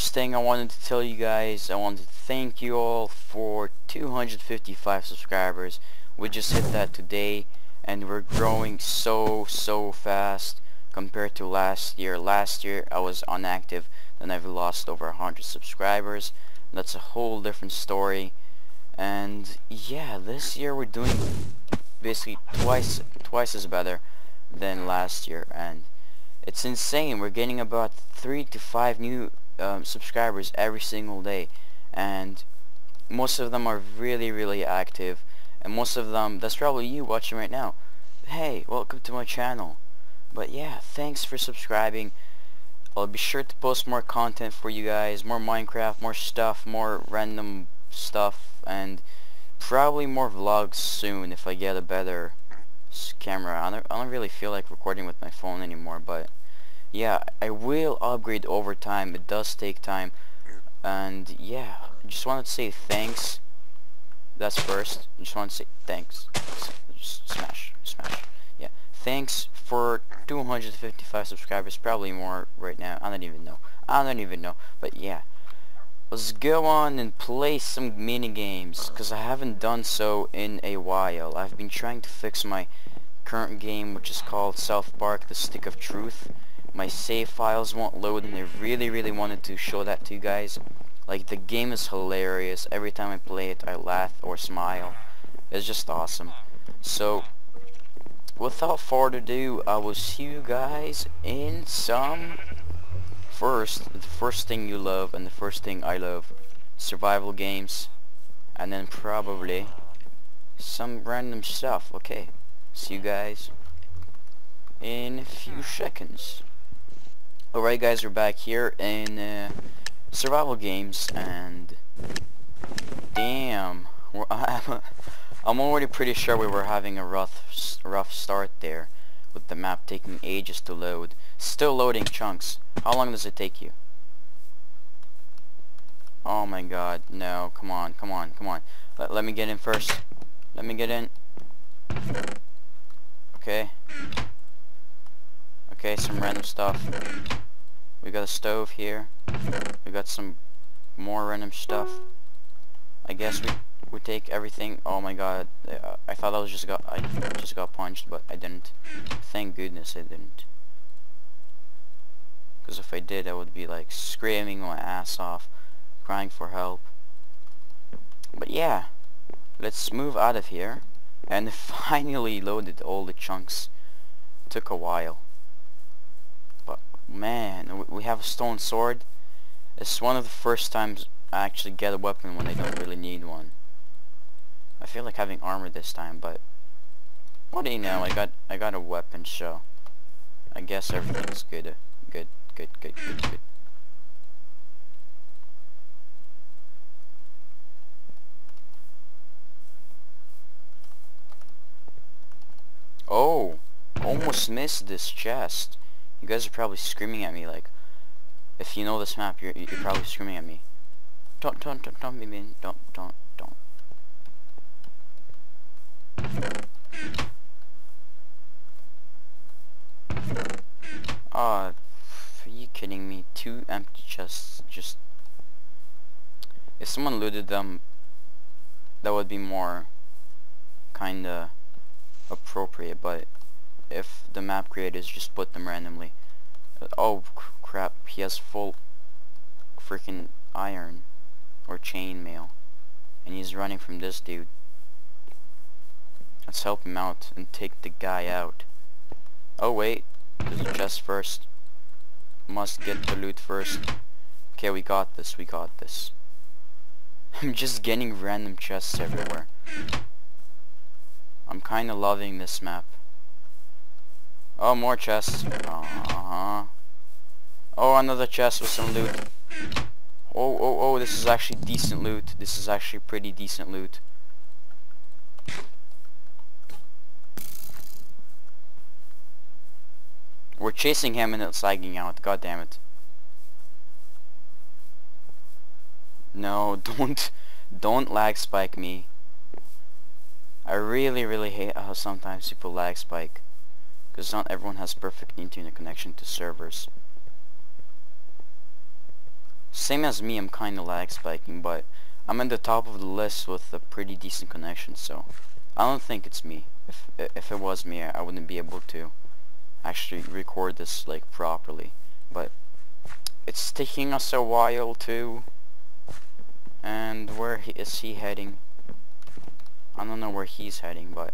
First thing I wanted to tell you guys, I wanted to thank you all for 255 subscribers. We just hit that today and we're growing so so fast compared to last year. Last year I was inactive and I've lost over 100 subscribers. That's a whole different story. And yeah, this year we're doing basically twice twice as better than last year and it's insane we're getting about three to five new um, subscribers every single day. And most of them are really really active. And most of them that's probably you watching right now. Hey welcome to my channel. But yeah thanks for subscribing. I'll be sure to post more content for you guys more Minecraft more stuff more random stuff and probably more vlogs soon if I get a better camera. I don't, I don't really feel like recording with my phone anymore, but yeah, I will upgrade over time. It does take time. And yeah, I just wanted to say thanks. That's first. I just want to say thanks. Just smash, smash. Yeah, thanks for 255 subscribers. Probably more right now. I don't even know. I don't even know. But yeah. Let's go on and play some mini games because I haven't done so in a while. I've been trying to fix my current game which is called South Park The Stick of Truth. My save files won't load and I really really wanted to show that to you guys. Like the game is hilarious. Every time I play it I laugh or smile. It's just awesome. So without further ado I will see you guys in some first, the first thing you love and the first thing I love, survival games, and then probably some random stuff. Okay, see you guys in a few seconds. Alright guys, we're back here in uh, survival games, and damn, I'm already pretty sure we were having a rough, rough start there, with the map taking ages to load. Still loading chunks. How long does it take you? Oh my god, no, come on, come on, come on. Let, let me get in first. Let me get in. Okay. Okay, some random stuff. We got a stove here. We got some more random stuff. I guess we we take everything. Oh my god, I thought I was just got I just got punched, but I didn't. Thank goodness I didn't. Because if I did, I would be like screaming my ass off, crying for help. But yeah, let's move out of here. And finally loaded all the chunks. Took a while. Man, we have a stone sword. It's one of the first times I actually get a weapon when I don't really need one. I feel like having armor this time, but what do you know? I got I got a weapon, so I guess everything's good. Uh, good good, good, good, good. Oh, almost missed this chest. You guys are probably screaming at me like, if you know this map, you're, you're probably screaming at me. Don't, don't, don't, don't mean. Don't, don't, don't. Ah, uh, are you kidding me? Two empty chests, just... If someone looted them, that would be more kinda appropriate, but if the map creators just put them randomly. Uh, oh crap, he has full freaking iron or chainmail. And he's running from this dude. Let's help him out and take the guy out. Oh wait, there's a chest first must get the loot first. Okay, we got this, we got this. I'm just getting random chests everywhere. I'm kinda loving this map. Oh, more chests. Uh -huh. Oh, another chest with some loot. Oh, oh, oh, this is actually decent loot. This is actually pretty decent loot. We're chasing him and it's lagging out. God damn it. No, don't don't lag spike me. I really really hate how sometimes people lag spike. Because not everyone has perfect internet connection to servers. Same as me, I'm kinda lag spiking, but I'm at the top of the list with a pretty decent connection, so I don't think it's me. If if it was me, I wouldn't be able to actually record this like properly. But it's taking us a while too. And where he, is he heading? I don't know where he's heading, but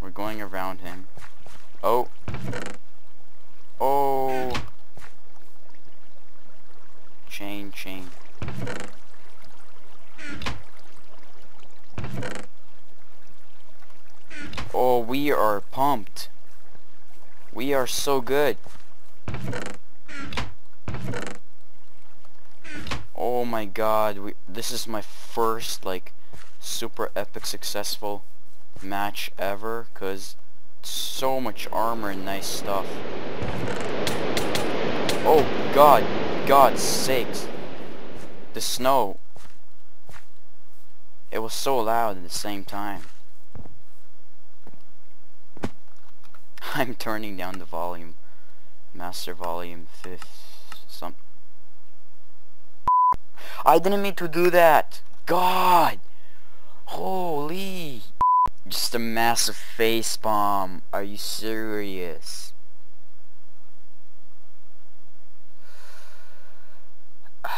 we're going around him. Oh. Oh. Chain, chain. Oh, we are pumped. We are so good. Oh my god, we, this is my first, like, super epic successful match ever, because so much armor and nice stuff. Oh god, God's sakes. The snow. It was so loud at the same time. I'm turning down the volume. Master volume fifth some I didn't mean to do that. God. Holy. Just a massive face bomb. Are you serious?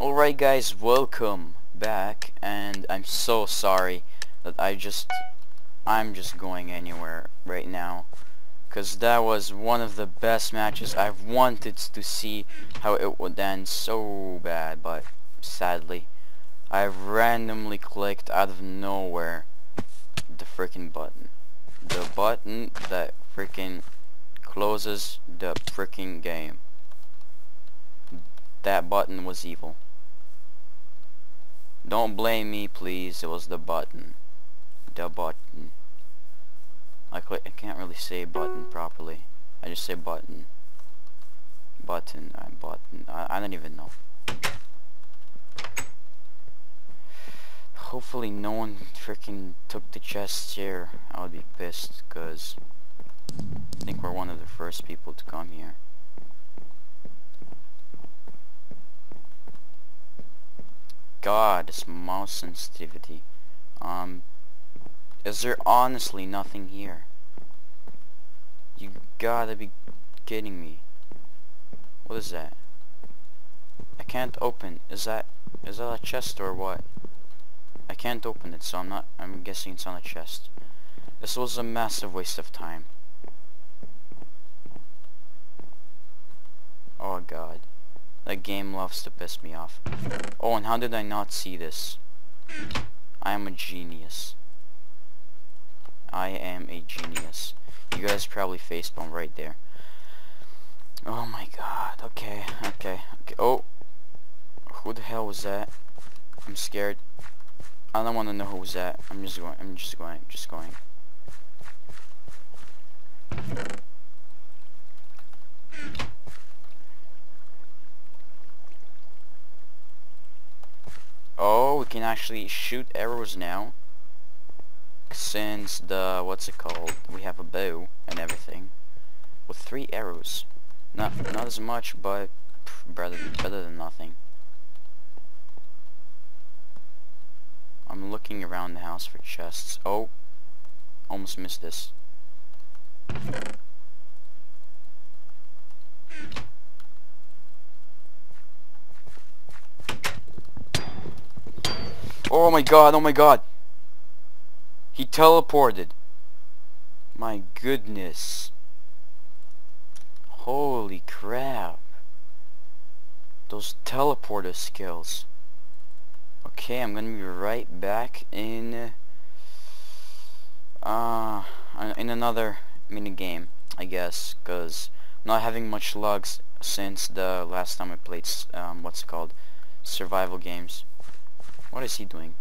Alright guys, welcome back and I'm so sorry that I just I'm just going anywhere right now because that was one of the best matches I've wanted to see how it would end so bad but sadly I randomly clicked out of nowhere the freaking button the button that freaking closes the freaking game that button was evil don't blame me, please. It was the button. The button. I, I can't really say button properly. I just say button. Button. I button. I, I don't even know. Hopefully no one freaking took the chest here. I would be pissed because I think we're one of the first people to come here. god, this mouse sensitivity. Um, is there honestly nothing here? You gotta be kidding me. What is that? I can't open. Is that is that a chest or what? I can't open it, so I'm not. I'm guessing it's on a chest. This was a massive waste of time. Oh god. That game loves to piss me off. Oh, and how did I not see this? I am a genius. I am a genius. You guys probably facepalm right there. Oh my god. Okay, okay, okay. Oh! Who the hell was that? I'm scared. I don't want to know who was that. I'm just going. I'm just going. Just going. Oh, we can actually shoot arrows now. Since the, what's it called, we have a bow and everything. With three arrows. Not, not as much, but better, better than nothing. I'm looking around the house for chests. Oh, almost missed this. Oh my god, oh my god. He teleported. My goodness. Holy crap. Those teleporter skills. Okay, I'm gonna be right back in uh in another mini game, I guess, cuz I'm not having much lugs since the last time I played um what's it called survival games. What is he doing?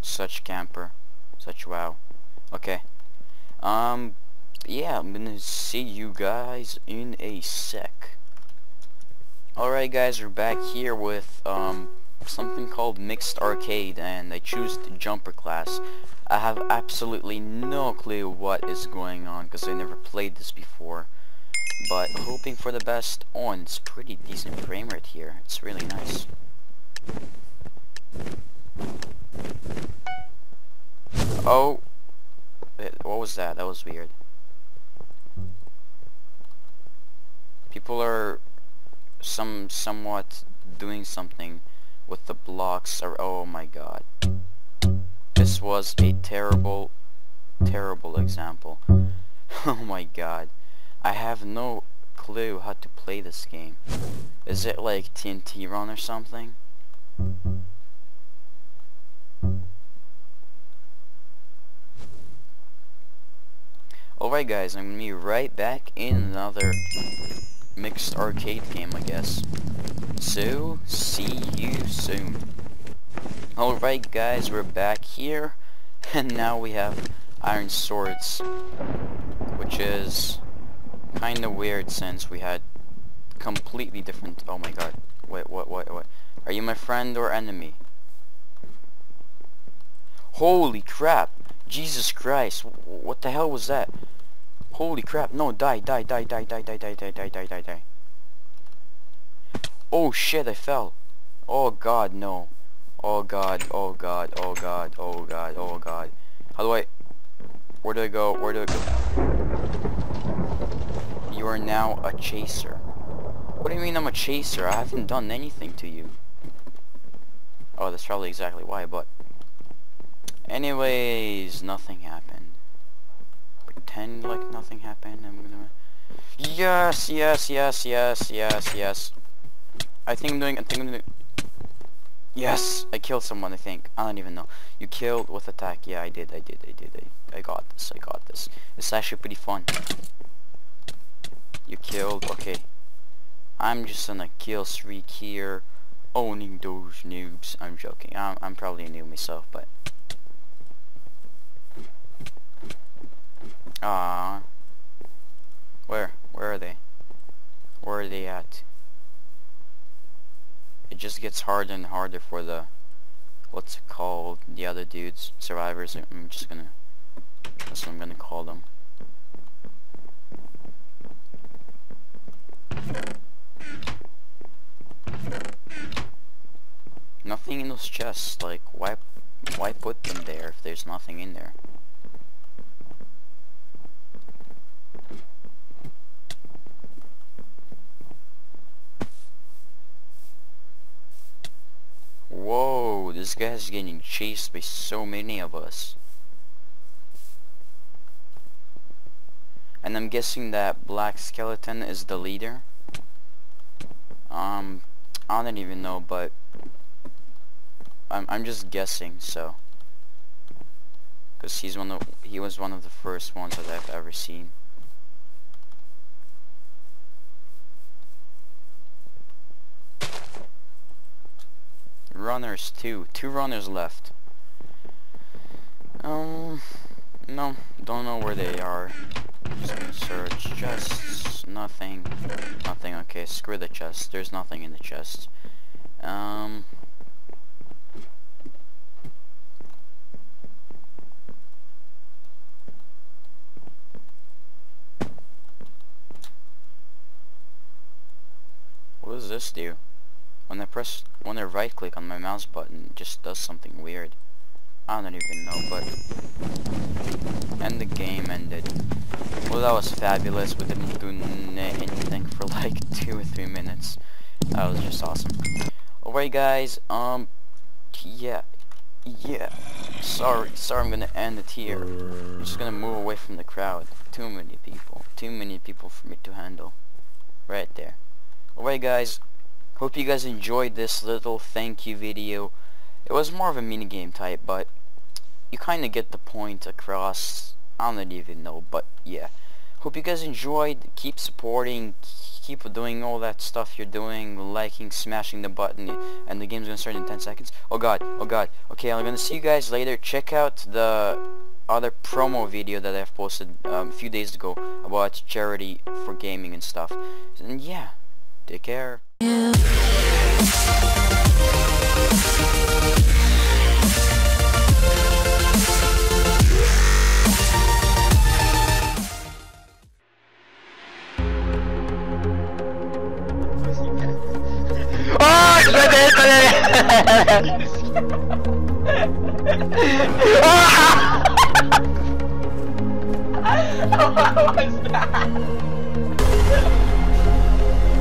Such camper. Such wow. Okay. Um, yeah, I'm gonna see you guys in a sec. Alright guys, we're back here with, um, something called Mixed Arcade and I choose the Jumper class. I have absolutely no clue what is going on because I never played this before. But hoping for the best. Oh, it's pretty decent frame rate here. It's really nice. Oh! What was that? That was weird. People are some somewhat doing something with the blocks or oh my god. This was a terrible terrible example. Oh my god. I have no clue how to play this game. Is it like TNT run or something? Alright guys, I'm gonna be right back in another mixed arcade game, I guess. So, see you soon. Alright guys, we're back here, and now we have Iron Swords, which is kinda weird since we had completely different, oh my god, wait, what, what, what, are you my friend or enemy? Holy crap, Jesus Christ, what the hell was that? Holy crap, no, die, die, die, die, die, die, die, die, die, die, die, die. Oh shit, I fell. Oh god, no. Oh god, oh god, oh god, oh god, oh god. How do I... Where do I go? Where do I go? You are now a chaser. What do you mean I'm a chaser? I haven't done anything to you. Oh, that's probably exactly why, but... Anyways, nothing happened pretend like nothing happened. I'm gonna... Yes, yes, yes, yes, yes, yes. I think I'm doing, I think I'm doing... Yes, I killed someone, I think. I don't even know. You killed with attack. Yeah, I did, I did, I did. I, I got this, I got this. It's actually pretty fun. You killed, okay. I'm just on a kill streak here. Owning those noobs. I'm joking. I'm, I'm probably a noob myself, but... Ah. Where? Where are they? Where are they at? It just gets harder and harder for the what's it called? The other dudes, survivors. I'm just gonna that's what I'm gonna call them. Nothing in those chests, like why why put them there if there's nothing in there? Whoa, this guy's getting chased by so many of us. And I'm guessing that Black Skeleton is the leader. Um, I don't even know, but I'm I'm just guessing. So, because he's one of he was one of the first ones that I've ever seen. Runners too. Two runners left. Um, no, don't know where they are. Just search. Chests, nothing. Nothing, okay, screw the chest. There's nothing in the chest. Um... What does this do? When I press, when I right click on my mouse button, it just does something weird. I don't even know, but... And the game ended. Well, that was fabulous. We didn't do anything for like two or three minutes. That was just awesome. Alright, guys. Um, yeah. Yeah. Sorry, sorry, I'm gonna end it here. I'm just gonna move away from the crowd. Too many people. Too many people for me to handle. Right there. Alright, guys. Hope you guys enjoyed this little thank you video. It was more of a minigame type, but you kind of get the point across. I don't even know, but yeah. Hope you guys enjoyed. Keep supporting. Keep doing all that stuff you're doing. Liking, smashing the button. And the game's going to start in 10 seconds. Oh god. Oh god. Okay, I'm going to see you guys later. Check out the other promo video that I've posted um, a few days ago about charity for gaming and stuff. And yeah. Take care. ah! what was that?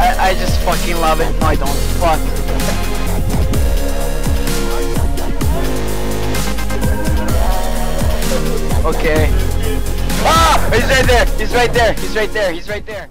I, I just fucking love it. No, I don't. Fuck. Okay. Ah! He's right there! He's right there! He's right there! He's right there!